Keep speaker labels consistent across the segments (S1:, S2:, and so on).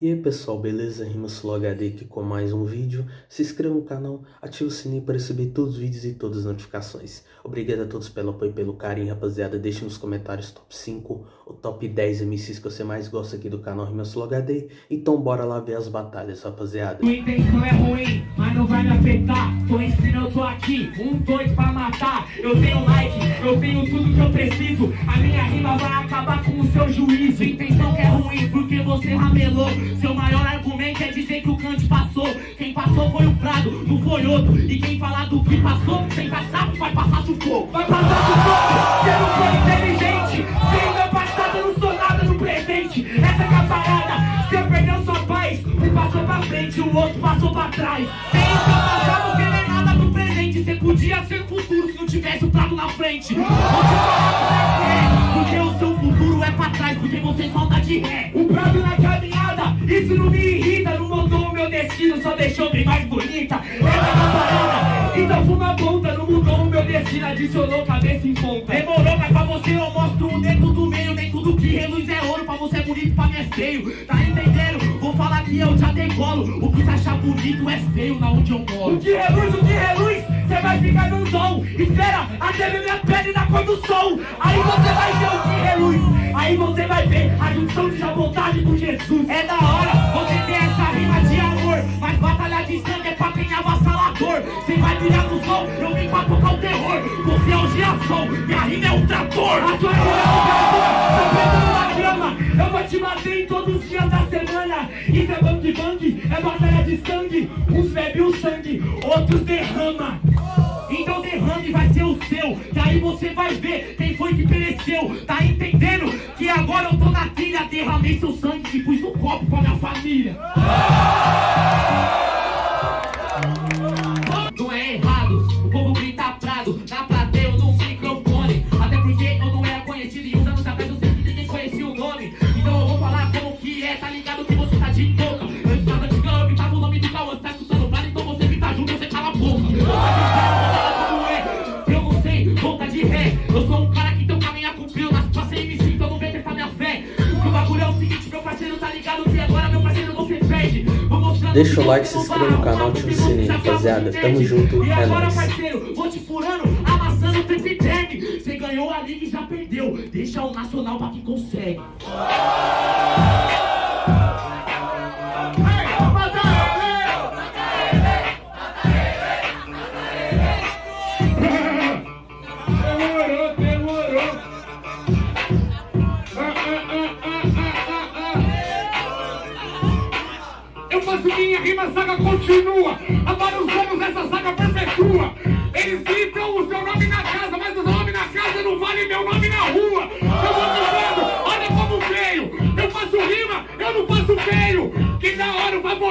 S1: E aí pessoal, beleza? Rimas Flow HD aqui com mais um vídeo. Se inscreva no canal, ative o sininho para receber todos os vídeos e todas as notificações. Obrigado a todos pelo apoio e pelo carinho, rapaziada. Deixe nos comentários top 5 ou top 10 MCs que você mais gosta aqui do canal Rimas Flow HD. Então bora lá ver as batalhas, rapaziada.
S2: Sua intenção é ruim, mas não vai me afetar. Tô ensinando, eu tô aqui, um, dois pra matar. Eu tenho like, eu tenho tudo que eu preciso. A minha rima vai acabar com o seu juízo. Intenção que é ruim, porque você ramelou. Seu maior argumento é dizer que o Kant passou. Quem passou foi o Prado, não foi outro. E quem falar do que passou, sem passar, vai passar sufoco. Vai passar sufoco. Você não foi inteligente. Sem frente, o outro passou pra trás. Sem o seu passado, você não é nada no presente. Você podia ser futuro se não tivesse o Prado na frente. Vou te falar é que é, Porque o seu futuro é pra trás, porque você anda de ré. O Prado na caminhada, isso não me irrita, não mudou o meu destino, só deixou bem mais bonita. Essa é parada, então fuma ponta, não mudou o meu destino, adicionou cabeça em ponta. Demorou, mas pra você eu mostro o dedo do meio, nem tudo que reluz é ouro, pra você é bonito, pra mim é feio. Tá entendendo? Vou falar que eu já decolo, o que você achar bonito é feio na onde eu moro. O que reluz, o que reluz, você vai ficar no som. Espera até ver minha pele na cor do sol, aí você vai ver o que reluz. Aí você vai ver a junção de vontade com Jesus. É da hora você ter essa rima de amor. Mas batalha de sangue é pra quem é avassalador. Você vai virar no sol, eu vim pra tocar o terror. Você é o girassol, minha rima é o trator. A sua é o família. Não é errado, o povo grita prado, na plateia ou no microfone. Até porque eu não era conhecido e uns anos atrás eu sempre ninguém conhecia o nome. Então eu vou falar como que é, tá ligado que você tá de boca. Antes tava de clube, tava o nome de Cauã, tá escutando o então você grita junto, você cala a boca. Como é? Eu não sei, volta de ré. Eu sou um cara que teu caminho cumpriu, nasci pra ser MC, então não vem testar minha fé. Porque o bagulho é o seguinte, meu parceiro, tá ligado que agora,
S1: Deixa o like, se inscreva no canal, ativa o sininho, rapaziada. Tamo junto,
S2: E
S1: é
S2: agora,
S1: nóis.
S2: parceiro, vou te furando, amassando o tempo interno. Você ganhou a liga e já perdeu. Deixa o nacional pra quem consegue.
S3: Demorou,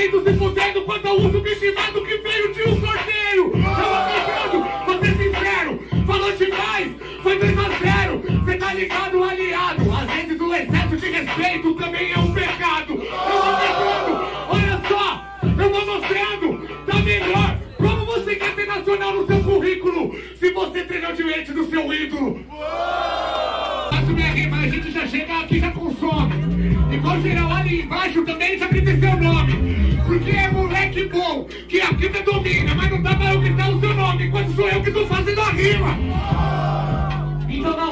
S3: favorito se fudendo quando eu uso o bichimado que veio de um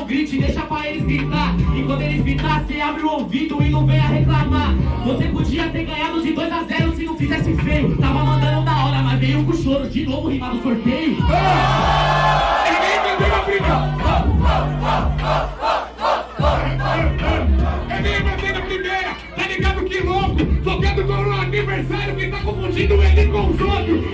S2: Grite, deixa pra eles gritar. E quando eles gritar, você abre o ouvido e não venha reclamar. Você podia ter ganhado de 2 a 0 se não fizesse feio. Tava mandando da hora, mas veio com choro. De novo rimar no sorteio.
S3: Ninguém entendeu a primeira. É nem você na primeira, tá ligado que louco? Tocando no aniversário, quem tá confundindo ele com os outros.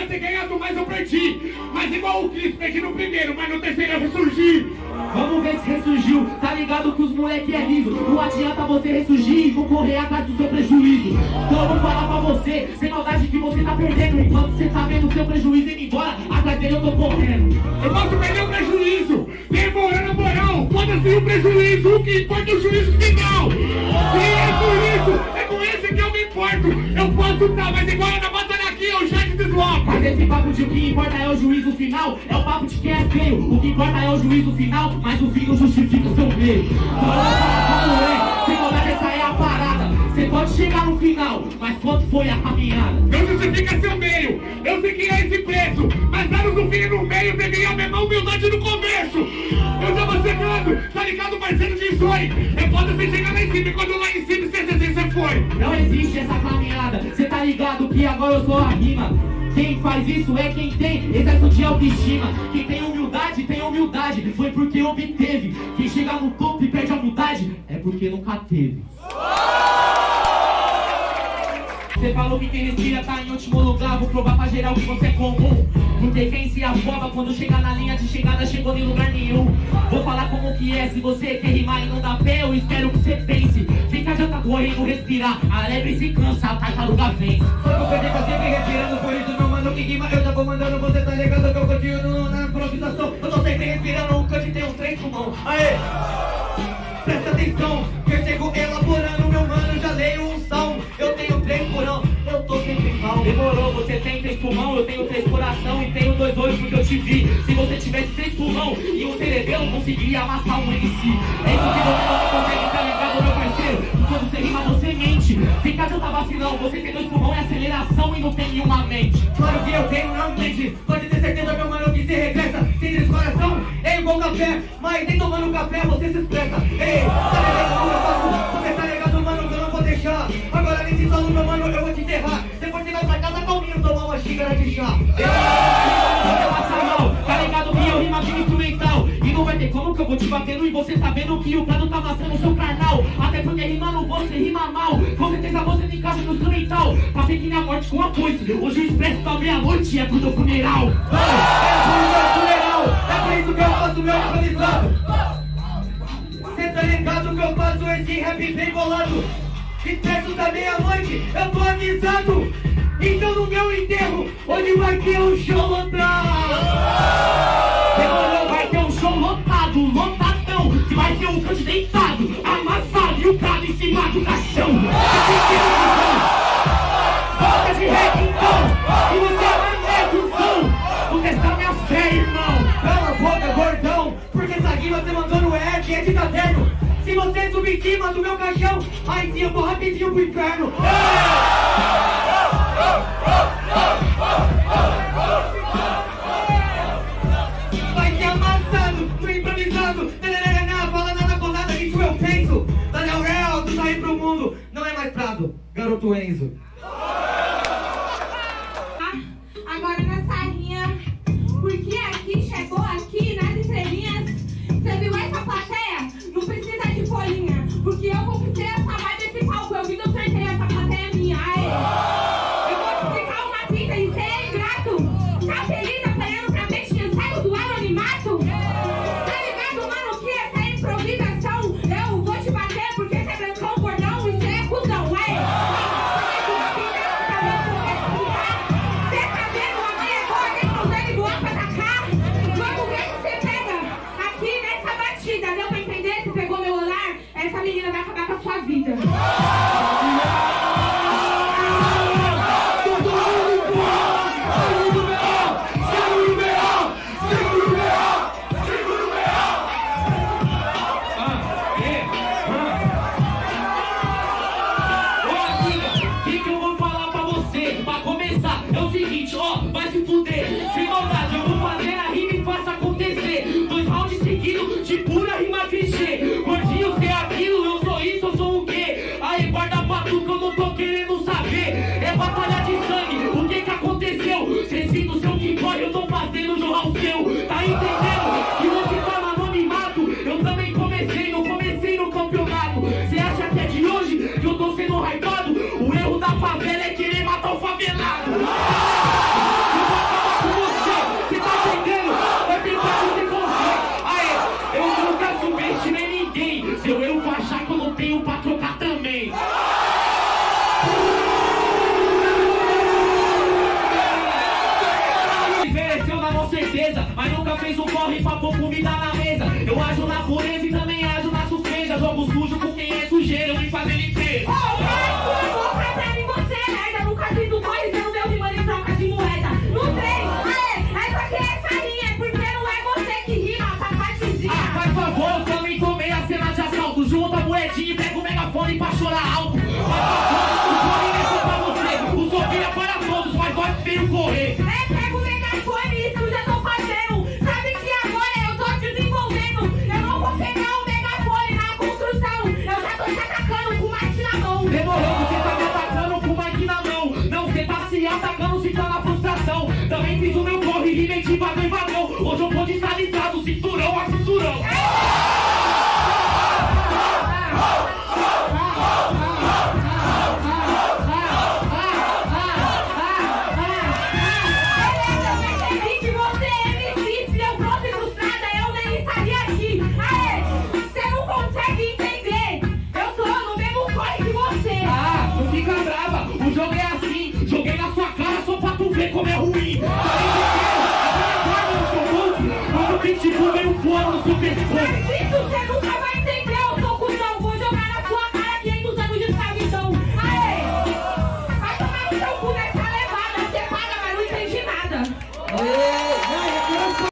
S3: Podia ter ganhado mais eu perdi. Mas igual o Cris, perdi no primeiro, mas no terceiro eu ressurgi.
S2: Vamos ver se ressurgiu. Tá ligado que os moleque é liso. Não adianta você ressurgir e concorrer atrás do seu prejuízo. Então eu vou falar pra você, sem maldade que você tá perdendo. Enquanto você tá vendo o seu prejuízo indo embora, atrás dele eu tô correndo.
S3: Eu posso perder o prejuízo, demorando a moral, foda-se o prejuízo, o que importa é o juízo final. E é por isso, é com esse que eu me importo. Eu posso estar, mas igual na batalha já desloco.
S2: Mas esse papo de o que importa é o juízo final É o papo de quem é feio O que importa é o juízo final Mas o fim não justifica o seu meio vou é Sem maldade essa é a parada Você pode chegar no final, mas quanto foi a caminhada?
S3: Não justifica seu meio, eu sei que é esse preço, mas anos no fim e no meio deveria a mesma humildade no começo. Eu tava chegando, tá ligado, parceiro de sonho? É foda você chegar lá em cima e quando lá em cima você, você, você foi.
S2: Não existe essa tá ligado que agora eu sou a rima. Quem faz isso é quem tem excesso de autoestima. Quem tem humildade, tem humildade. Foi porque obteve. Quem chega no topo e perde a humildade é porque nunca teve. Você falou que quem respira tá em último lugar. Vou provar pra geral que você é comum. Porque quem se afoba quando chegar na linha de chegada chegou em lugar nenhum. Vou falar como que é. Se você quer rimar e não dá pé, eu espero que você pense. Adianta correndo respirar? A lebre se cansa, a tartaruga
S4: que o PD tá sempre respirando, por isso meu mano que rima eu já vou mandando, você tá ligado que eu continuo na improvisação. Eu tô sempre respirando, o cante tem um trem pulmão. Aê! Presta atenção, que eu chego elaborando, meu mano, já leio um salmo. Eu tenho três porão, eu tô sempre calmo.
S2: Demorou, você tem três pulmão, eu tenho três coração e tenho dois olhos porque eu te vi. Se você tivesse três pulmão e um cerebelo, conseguiria amassar um MC. É isso que você Vacilão, você tem dois pulmão e aceleração e não tem nenhuma mente.
S4: Claro que eu tenho, não mente. Pode ter certeza, meu mano, que se regressa. Sem três coração, é igual café. Mas nem tomando café você se expressa. Ei, tá ligado como eu faço? Você tá ligado, mano, que eu não vou deixar. Agora nesse solo, meu mano, eu vou te enterrar. Depois vai pra casa calminho tomar uma xícara de chá.
S2: Você como que eu vou te batendo e você tá vendo que o plano tá amassando o seu carnal Até porque rimando você rima mal Com certeza você não encaixa no instrumental Passei que minha morte com a coice Hoje o expresso tá meia-noite é pro teu funeral
S4: É meu funeral, é por isso que eu faço meu improvisado. Cê tá ligado que eu faço esse rap bem bolado. Expresso da meia-noite, eu tô avisado. Então no meu enterro, hoje vai ter um show.
S2: Cima do
S4: meu caixão, aí sim eu vou rapidinho pro inferno. Vai ser amassado, no improvisado, nananana, fala nada com nada, isso eu penso. Daniel Real, tu sair pro mundo, não é mais Prado, garoto Enzo.
S2: Fez um corre pra pôr comida na mesa. Eu ajo na pureza e também ajo na surpresa. Jogo sujo com quem é sujeira, eu vim fazer
S5: pesado, cinturão a cinturão.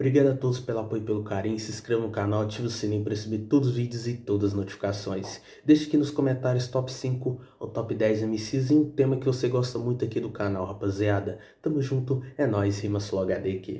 S1: Obrigado a todos pelo apoio e pelo carinho. Se inscreva no canal, ative o sininho para receber todos os vídeos e todas as notificações. Deixe aqui nos comentários top 5 ou top 10 MCs e um tema que você gosta muito aqui do canal, rapaziada. Tamo junto, é nóis, Rima Sul HD aqui.